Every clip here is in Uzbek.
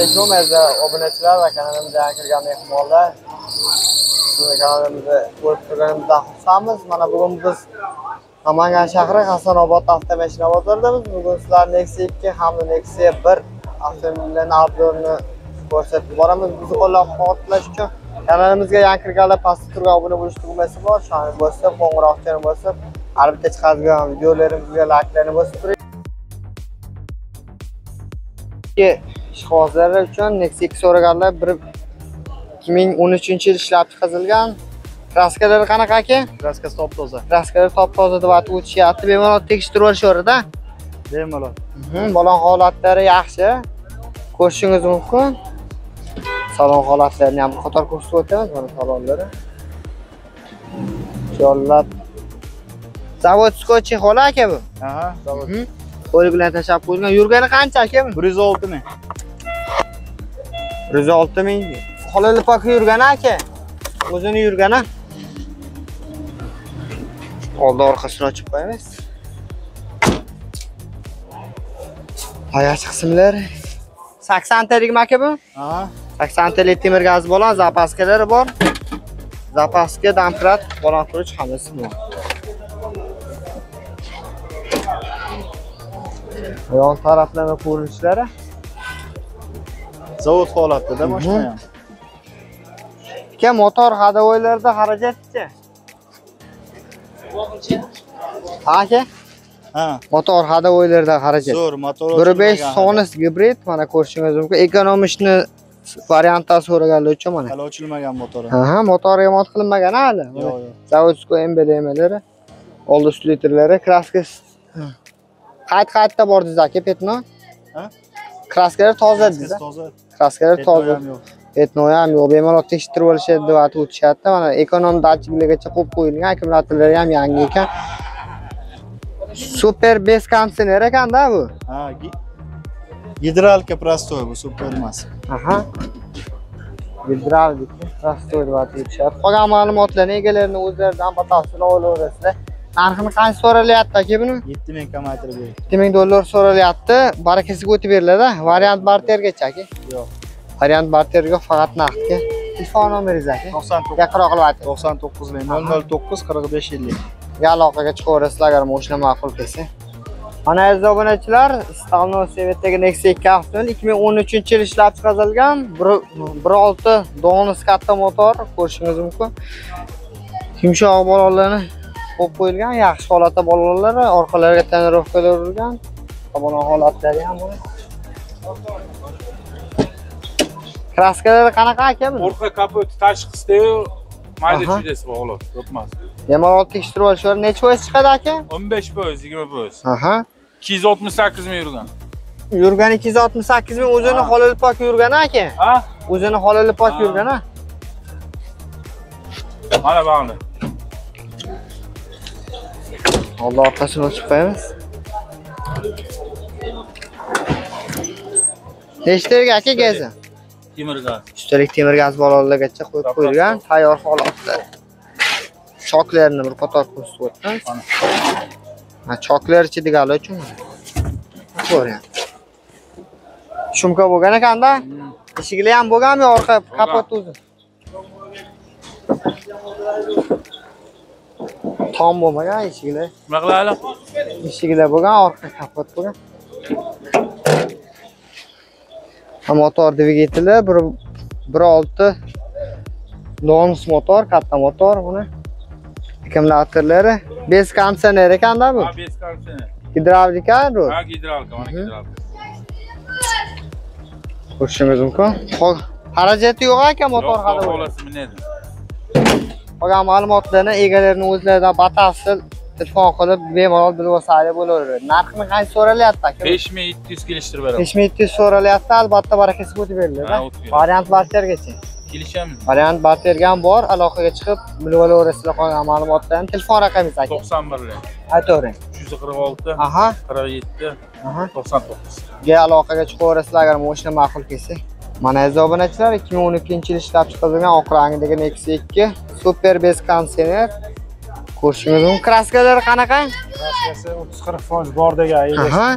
Assalomu aziz obunachilar va kanalimizga kirgan mehmonlar. Sizni kanalimizni ko'rib turganimizdan xursandmiz. Mana bugun biz Namangan shahri Hasanobod avtomashina bozoridamiz. Bugun sizlarga Nexia 2 hamda Nexia 1 avtomobillarning obzorini ko'rsatib boramiz. Bizni qo'llab-quvvatlash uchun kanalimizga yangi kirganlar pastda turgan obuna bo'lish tugmasi bor. Shuni bosib, qo'ng'iroqchani bosib, albatta chiqadigan videolarimizga layklarni bosib turing. Ishqibozlari uchun Nexia 2 so'raganlar bir 2013 yil ishlab chiqarilgan. Kraskalari qanaqa aka? Kraskasi top toza. Kraskalari top-toza deb aytib o'tishyapti. Bemalol tekshirib olishyorida. Bemalol. Balon holatlari yaxshi. Ko'rishingiz mumkin. Salon holatlarini ham qator ko'rsatib o'tamiz. Mana salonlari. Yollab. Zavodskoy hola aka bu. Aha, zavod. Qo'li bilan tashab qo'yilgan. Yurgani qancha aka bu? 106 ming. 106 ming. Holali paka yurgani aka. O'zini yurgani. Oldi orqasini ochib qo'yamiz. Tayoq qismlar 80 taligimi aka bu? Aha. 80 talik temir gaz balon, zapaskalari bor. Zapaska, damkrat, balon qurich hammasi bor. Yon taraflama ko'rinishlari Zavod holatida mashina ham. Aka motor hadovoylarda xarajatchi. Aka, Ha. motor hadovoylarda xarajat. Zo'r, motor 1.5 Sonis gibrid mana ko'rishingiz mumkin. Ekonomishni variantda so'raganlar uchun mana. Hali ochilmagan motori. Aha, motor remont qilinmagan hali. Yo'q, yo'q. Zavodskoy emblemalari, oldi ustlitrlari, kraskasi qayt-qaytda bor dedi aka petno. Kraskalar toza dedi. toza. Kraskalar toza. Petno ham yo'q, bemalol tekshirib olishadi deb aytib o'tishyapti. Mana ekonom datchiklargacha qo'yib qo'yilgan, akkumulyatorlari ham yangi ekan. Super bes konditsioner ekanda bu. Ha, gi- gidralka prostoy bu super emas. Aha. Deb aytib o'tishyapti. Qolgan ma'lumotlarni egalarining o'zlaridan batafsil olaverasizlar. Narxini qancha so'ralyapti aka buni? 7000 kamaytirib bering. 2000 dollar so'ralyapti. Barakasiga o'tib beriladi. Variant bartergacha aka. Yo'q. Variant barterga faqat naqdga. Telefon nomeringiz aka. 99 Yaqinroq qilib ayting. 99 ming 009 45 50. Ya aloqaga chiqaverasizlar agar mashina ma'qul kelsa. Mana aziz obunachilar, Stalno Sevetdagi Nexia 2 avtomobil 2013 yil ishlab chiqarilgan. 1.6 Donus katta motor ko'rishingiz mumkin. Yumshoq balonlarni qo'yib qo'yilgan, yaxshi holatda balonlar, orqalariga tonirovkalar urilgan. Balon holatlari ham bor. Kraskalari qanaqa aka bu? orqa kapoti tashqisidayu mayda chuydasi bog'liq o'tmas Bemalol tekshirib olishlar. Necha foiz chiqadi aka? 15 foiz 20 foiz Aha. 268 ming yurgan Yurgan 268 ming o'zini holali pok yurgani aka. O'zini holali pok yurgani. mana bog'li Alloh orqasini ochib qo'yamiz. Nechtaga aka gazi? temir gaz Ustalik temir gaz balonlargacha qo'yib qo'yilgan tayyor holatda. Choklarni bir qator. Mana. Ha, choklar ichidagilar uchun. Ko'ryapti. Shumka bo'lgan ekanda, eshigli ham bo'lganmi orqa kapot o'zi? Tom bo'lmagan eshiklar. nima qilaylik Eshiklar bo'lgan, orqa kapot bo'lgan. Motor dvigateli 1.6 Donus motor, katta motor buni. Akkumulyatorlari bez konditsioner ekanda bu. ha bez konditsioner Gidravlika ha gidralka mana gidralka Ko'rishingiz mumkin. Xarajati yo'q aka motor hali. Yo'q, bolasi minadi Qolgan ma'lumotlarni egalarining o'zlaridan batafsil telefon qilib bemalol bilib olsangiz bo'laveradi. Narxini qancha so'ralyapti aka? 5700 kelishtirib beraman 5700 so'ralyapti, albatta barakasiga o'tib beriladi. Variant bartergacha. kelishamiz Variant barterga ham bor, aloqaga chiqib bilib olaverasizlar qolgan ma'lumotlarni. Telefon raqamingiz aka. 91 Aytavering. 346 Aha, 47 aha. 99 ga aloqaga chiqaverasizlar agar mashina ma'qul kelsa. Mana aziz obunachilar 2012 yil ishlab chiqarilgan oq rangdagi Nexia 2 super bez konditsioner ko'rishingiz mumkin. Kraskalari qanaqa? Kraskasi 30-40 foiz bor degan Aha.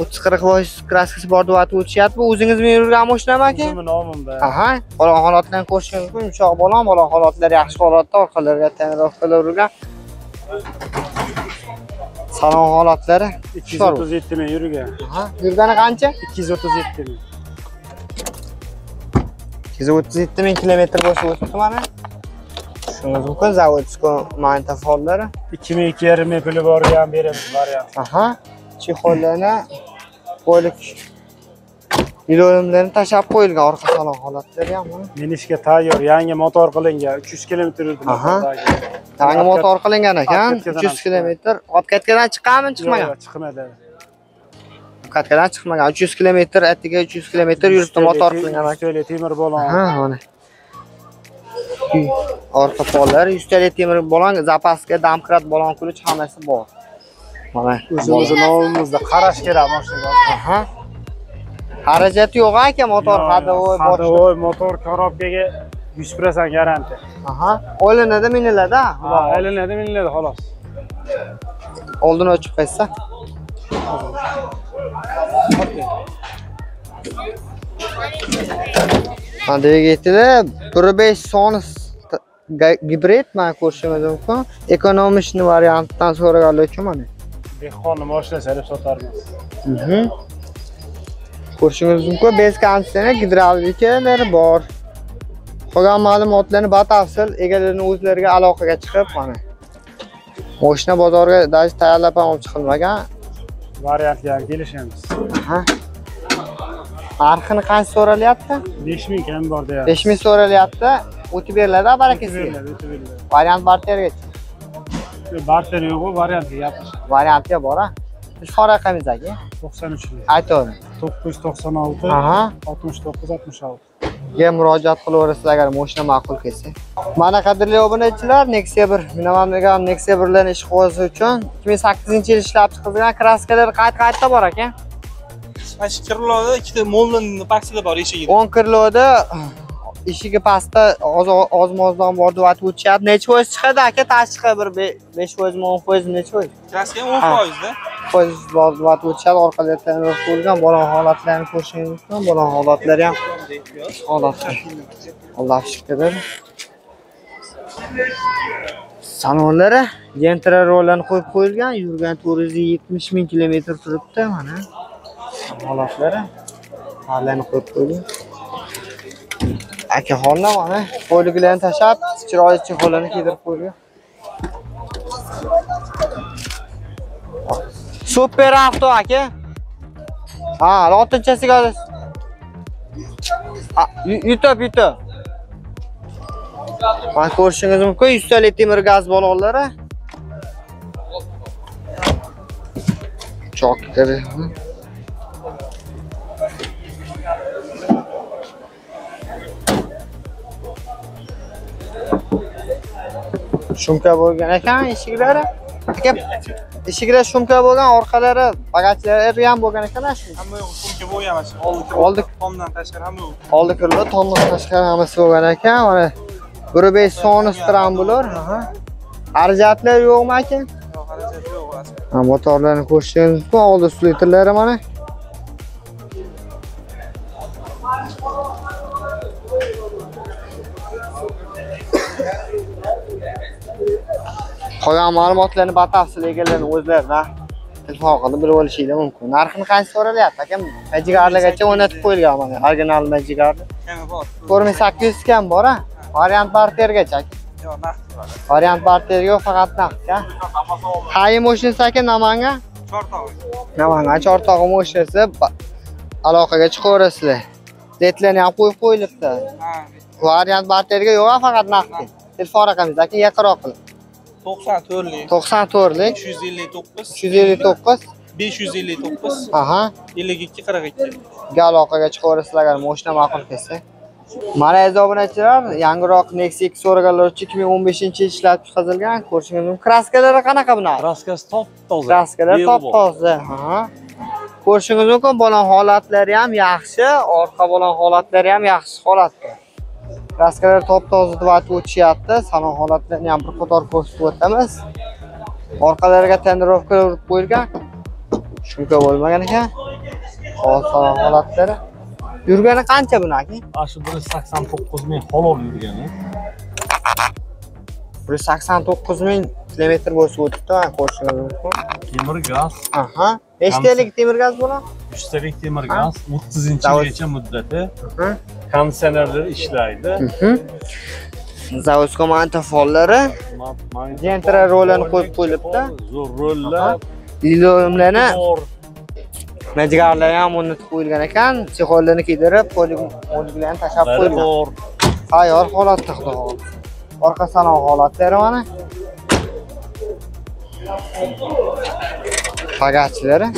o'ttiz qirq bosh kraskasi bor deb o'tishyapti o'zingizmi yurgan mashinami aka O'zimni nomimda. aha balon holatlarni ko'rishingiz mumkin yumshoq balon balon holatlari yaxshi holatda orqalariga tonirovkalar urilgan salon holatlari ikki yuz o'ttiz yetti ming yurgan. aha yurgani qancha ikki yuz o'ttiz yetti ming. Yuz o'ttiz yetti ming kilometr bo'lsa o'tibdi mana tushunishingiz mumkin zavodskiy magnitofonlari ikki ming ikki yarim ming puli borgan beramiz variant. aha. Chexollarni qo'ylik ilo'limlarni tashlab qo'yilgan orqa salon holatlari ham mana minishga tayyor yangi motor qilingan uch yuz kilometr yurdi Aha. yangi motor qilingan ekan Otkatkadan uch yuz kilometr. chiqqanmi chiqmagan? Chiqmadi otkatkadan chiqmagan. Uch yuz kilometr atiga uch yuz kilometr yuribdi motor qilingan uchta temir bo'lon. Ha mana. Orqa pollar yuztalik temir bolon zapaska damkrat balon kulich hammasi bor. Mana o'zimizni nomimizda qarash kerak mashinaga aha. Xarajati yo'q aka motor boshqa. hadovoy motor korobkaga yuz prosent garantiya aha. O'ylanadi miniladi ha? Aylanadi miniladi xolos. Oldini o'chib qo'ysa ha dvigateli bir besh sonus gibrid mana ko'rishingiz mumkin. Ekonomishni variantdan so'raganlar uchun mana dehqonni mashinasi deb sotarmiz. Mhm. ko'rishingiz mumkin bez konditsioner gidravlikalari bor. Qolgan ma'lumotlarni batafsil egalarining o'zlariga aloqaga chiqib mana. Mashina bozorga даже tayyorlab ham olib chiqilmagan variantga ham kelishamiz. Aha. narxini qancha so'ralyapti? Besh ming kam bor deyapti. Besh ming so'ralyapti. O'tib beriladi barakasiga beriladi o'tib beriladi. Variant bartergacha barter yo'q variantga gapirishadi. Variantga bor a telefon raqamingizdagi to'qson uch ming aytavering to'qqiz yuz to'qson olti aha. oltmish to'qqiz oltmish olti ga murojaat qilaverasiz agar mashina ma'qul kelsa. Mana qadrli obunachilar nexia bir. Minamangan nexia birlarni ish qo'yishi uchun ikki ming sakkizinchi yil ishlab chiqilgan kraskalari qayta qayta bor ekan. Mana shu ikkita Mollanni paksida bor eshigida. o'n kirloda eshigi pastda oz oz mozdan bor deb aytib o'tishyapti. Necha foiz chiqadi aka? Tashqi bir be- besh foizmi o'n foizmi necha foiz? Kraska ham Ha. 10% da. foiz bor deb aytib o'tishadi taniroq bo'lgan balon holatlarini ko'rishingiz mumkin balon holatlari ham holatlar alloh shukrdir salonlari gentra rollarni qo'yib qo'yilgan yurgan to'rt yuz yetmish ming kilometr turibdi mana. Holatlari hali qo'yib qo'yilgan aka holda mana qo'yliklarni tashlab chiroyli chexollarni kiydirib qo'yilgan super avto aka. Ha oltinchasiga olasiz. Yutib yutib mana ko'rishingiz mumkin yuztalik temir gaz balonlari chokir shumka bo'lgan ekan eshiklari. Aka eshiklar shumka bo'lgan orqalari bagajlari ham bo'lgan ekan shu Hamma yo'q, sumka bo'lgan mana shu. Oldi tomdan tashqari hamma oldi kirlar tomdan tashqari hammasi bo'lgan ekan. Mana bir besh soni strambular xarajatlar yo'qmi aka? Yo'q, xarajat yo'q motorlarni ko'rishingiz mumkin oldi slitrlari mana. Qolgan ma'lumotlarni batafsil egalarining o'zlaridan telefon qilib bilib olishinglar mumkin. Narxini qancha so'ralyapti aka majigarlagacha o'rnatib qo'yilgan mana original majigarni to'rt ming sakkiz yuz kam bor a variant bartergacha variant barter yo'q faqat naqdga qayi mashinasi aka namangan Chortog'i. namangan chortog'i mashinasi aloqaga chiqaverasizlar. Zetlarni ham qo'yib qo'yilibdi. Variant barterga yo'q faqat naqdga. Telefon raqamingiz aka yaqinroq qiling 94lik, to'qson to'rtlik. 359, uch yuz ellik to'qqiz. 559, aha. 52 42. ga aloqaga chiqaverasizlar agar mashina ma'qul kelsa. Mana aziz obunachilar yangiroq nexia x so'raganlar uchun ikki ming o'n beshinchi yil ishlab chiqarilgan. Ko'rishingiz mumkin. Kraskalari qanaqa bunaqa? Kraskasi top toza. kraskalar Yig'i top toza. Aha. ko'rishingiz mumkin balon holatlari ham yaxshi orqa balon holatlari ham yaxshi holatda kraskalar top toza deb aytib o'tishyapti salon holatlarini ham bir qator ko'rsatib o'tamiz orqalariga tonirovka urib qo'yilgan Shumka bo'lmagan ekan. Hol salom holatlari. Yurgani qancha buni aka? Ana shu 189 ming halol yurgani. 189 ming kilometr bo'lsa o'tibdi, man ko'rishingiz mumkin. Temir gaz, Aha. Nechtalik temir gaz bo'ladi? ustalik temir gaz, 30 Zavod. yilgacha muddati. Aha. Konditsionerlar ishlaydi. Mhm. Zavodskoy mantafollari Ma- ma- Gentra rolini qo'yib qo'yilibdi. Zo'r rollar. Ilomlarni bor. majgarlar ham o'rnatib qo'yilgan ekan. Chexollarni kiydirib, qo'liklarni tashlab Bari qo'yilgan. Tayyor holatda xudo xohlasa. Orqa salon holatlari mana. Bagajlari.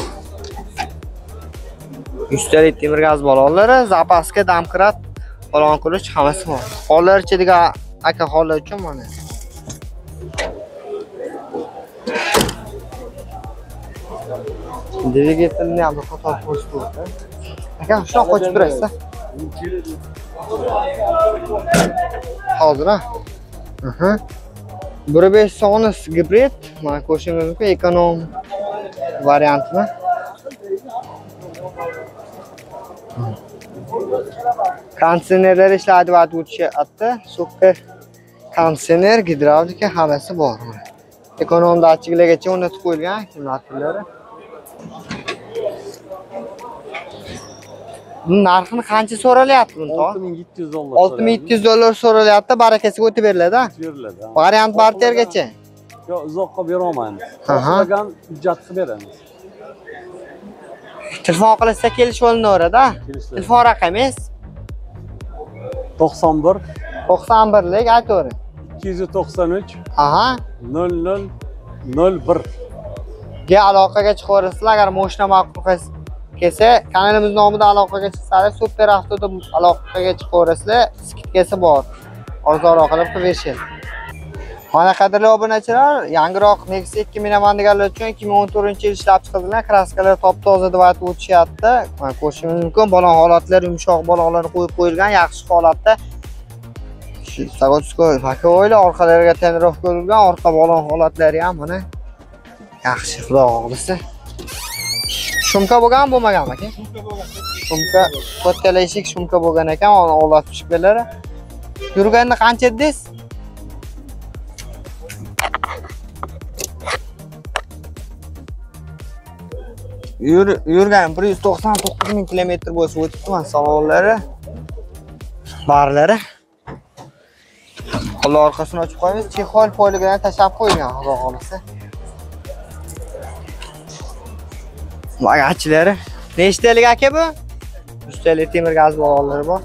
Ustalik temir gaz balonlari, zapaska, damkrat, balon qilish hammasi bor. Hollar ichidagi aka hollar uchun mana. Dvigatelni ham bir qator qo'shib qo'ydi. Aka, shunaqa qo'yib turasiz. Hozir ha. Aha. 1.5 sonus gibrid, mana ko'rishingiz mumkin, ekonom variantni. Konditsionerlar ishlaydi va o'tishyapti. Super konditsioner, gidravlika hammasi bor. Ekonom datchiklargacha o'rnatib qo'yilgan akkumulyatorlari. Bu narxini qancha so'ralyapti buni? 6700 dollar. 6700 dollar so'ralyapti, barakasiga o'tib beriladi. ha? beriladi. ha. Variant bartergacha. Yo, uzoqqa berolmaymiz. Aha. Xohlagan hujjat qilib beramiz. Telefon qilsa kelishib olinaveradi. Telefon raqamingiz 91 91 lik aytavering. 293 Aha. 00 01 ga aloqaga chiqaverasizlar agar moshina ma'qul kelsa kanalimiz nomida aloqaga chiqsangiz super avto deb aloqaga chiqaverasizlar skidkasi bor. Arzonroq qilib qilib mana qadrli obunachilar yangiroq nexia 2 minaman deganlar uchun 2014 yil ishlab chiqarilgan kraskalar top toza deb aytib o'tishyapti. Mana ko'rishingiz mumkin balon holatlari yumshoq baloqlarni qo'yib qo'yilgan yaxshi holatda. Sagodskoy pakovoylar orqalariga tenrof ko'rilgan, orqa balon holatlari ham mana yaxshi xudo xohlasa shumka bo'lgan bo'lmagan aka shumka kattala eshik shumka bo'lgan ekan olib tushib keladi yurganda qancha dedingiz? Yur, to'qson 199 ming kilometr bo'lsa o'tibdi mana savollari barlari Qo'l orqasini ochib qo'yamiz. Chexol poligidan tashlab qo'ygan, xudo xohlasa. bagajchilari Nechtalik aka bu? yuztalik temir gaz bog'lari bor.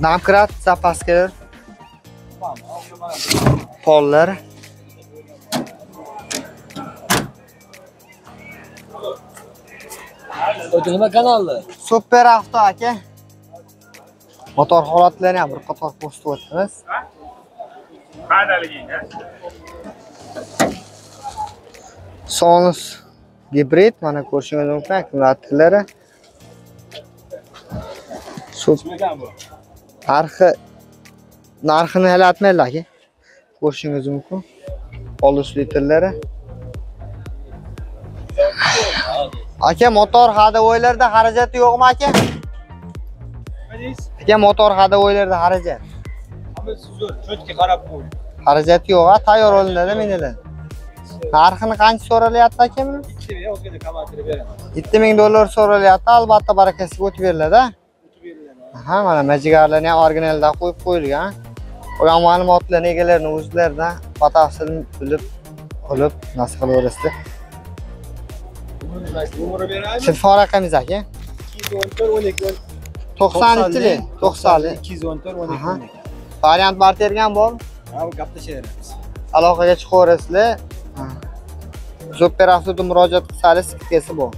Namkrat zapaskalar. Pollar. nima kanalni Super avto aka. Motor holatlarini ham bir qator ko'rsatib o'tamiz. Sonus gibrid mana ko'rishingiz mumkin akkumulyatorlari. Narxi narxini hali aytmaylar aka. Ko'rishingiz mumkin. Polus litrlari. Aka motor hadavoylarda xarajati yo'qmi aka? Aka motor hadavoylarda xarajat. cho'tga qarab qo'y Xarajati yo'q, ha, tayyor olinadi menilar. Narxini qancha so'ralyapti aka buni? o'zgaga kamaytirib beraman 7000 dollar so'ralyapti, albatta barakasiga o'tib beriladi. ha? Aha, mana majigarlarni ham originaldan qo'yib qo'yilgan. Qolgan ma'lumotlarni egalarni o'zlaridan batafsil bilib olib nasib qilaverasizlar. Telefon raqamingiz aka? 214 90 90 214 Aha. Variant bartergan bor. ha gaplashaveramiz Aloqaga chiqaverasizlar. Super avtoda murojaat qilsangiz skidkasi bor.